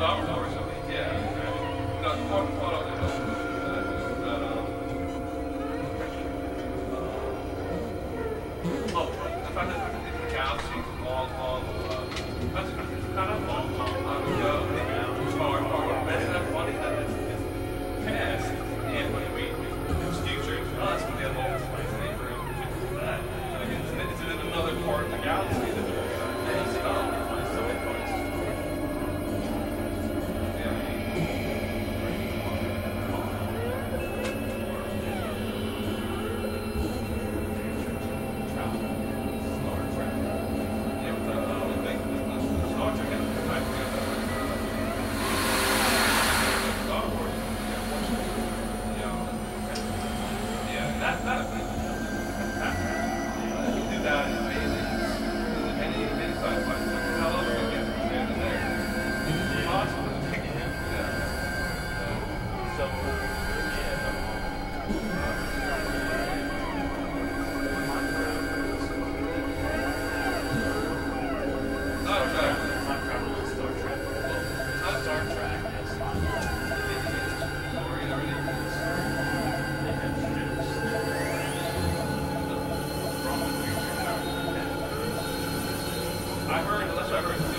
Star Wars yeah. You know, part, I heard, that's I heard.